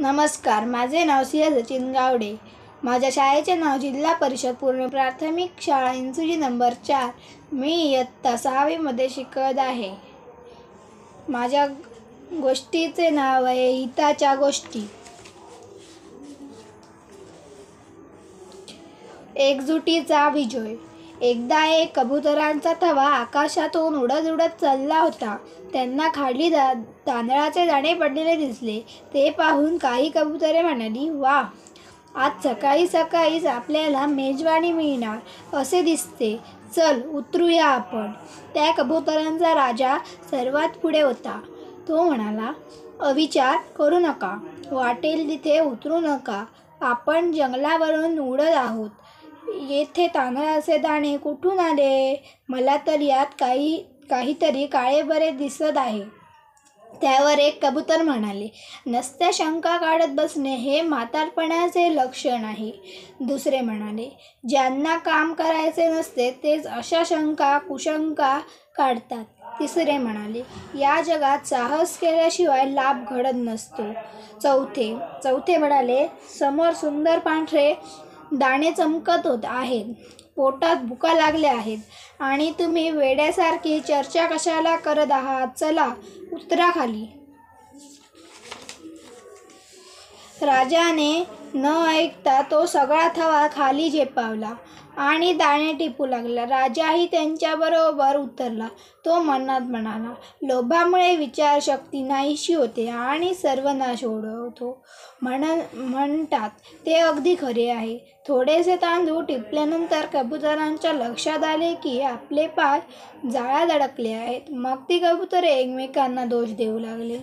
नमस्कार माझे नाव सिया सचिन गावडे. माझ्या शाळेचे नाव जिल्हा परिषद पूर्ण प्राथमिक शाळा इन्सुजी नंबर चार. मी इयत्ता सहावीमध्ये शिकत आहे. माझ्या गोष्टीचे नाव आहे हिताच्या गोष्टी. एकजुटीचा विजय. एकदा एक कबुतरांचा थवा आकाशातून उडत उडत चालला होता. त्यांना खाली दा तांदळाचे दाणे पडलेले दिसले. ते पाहून काही कबुतरे म्हणाली वा आज सकाळी सकाळीच आपल्याला मेजवानी मिळणार असे दिसते. चल उतरूया आपण. त्या कबुतरांचा राजा सर्वात पुढे होता. तो म्हणाला अविचार करू नका. वाटेल तिथे उतरू नका. आपण जंगलावरून उडत आहोत. येथे तांदळाचे दाणे कुठून आले? मला तर यात काही काहीतरी काळे बरे दिसत आहे. त्यावर एक कबूतर म्हणाले नसत्या शंका काढत बसणे हे म्हातारपणाचे लक्षण आहे. दुसरे म्हणाले ज्यांना काम करायचे नसते तेच अशा शंका कुशंका काढतात. तिसरे म्हणाले या जगात साहस केल्याशिवाय लाभ घडत नसतो. चौथे चौथे म्हणाले समोर सुंदर पांढरे दाणे चमकत होत आहेत. पोटात भुका लागल्या आहेत. आणि तुम्ही वेड्यासारखी चर्चा कशाला करत आहात? चला उतरा खाली राजाने न ऐकता तो सगळा थवा खाली झेपावला. आणि दाणे टिपू लागला. राजाही त्यांच्याबरोबर उतरला. तो मनात म्हणाला लोभामुळे विचारशक्ती नाहीशी होते आणि सर्वनाश ओढवतो. म्हण म्हणतात ते अगदी खरे आहे. थोडेसे तांदूळ टिपल्यानंतर कबुतरांच्या लक्षात आले की आपले पाय जाळ्यात अडकले आहेत. मग ती कबुतरे एकमेकांना दोष देऊ लागले.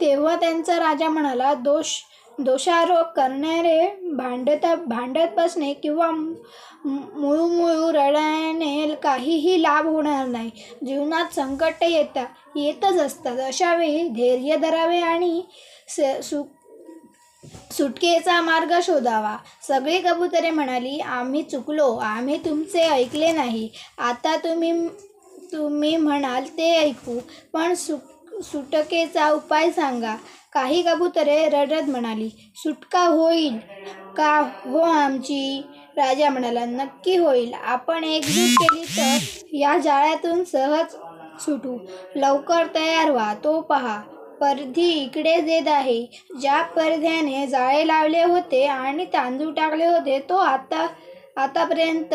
तेव्हा त्यांचा राजा म्हणाला दोष दोषारोप करणारे भांडता भांडत बसणे किंवा मुळूमुळू रडण्याने काहीही लाभ होणार नाही. जीवनात संकट येता येतच असतात. अशावेळी धैर्य धरावे आणि स सु सुटकेचा मार्ग शोधावा. सगळी कबुतरे म्हणाली आम्ही चुकलो. आम्ही तुमचे ऐकले नाही. आता तुम्ही तुम्ही म्हणाल ते ऐकू. पण सु सुटकेचा उपाय सांगा. काही कबुतरे रडत म्हणाली सुटका होईल का हो आमची? राजा म्हणाला नक्की होईल. आपण एकजूट केली तर या जाळ्यातून सहज सुटू. लवकर तयार व्हा तो पहा. परधी इकडेच येत आहे ज्या परध्याने जाळे लावले होते आणि तांदूळ टाकले होते तो आता आतापर्यंत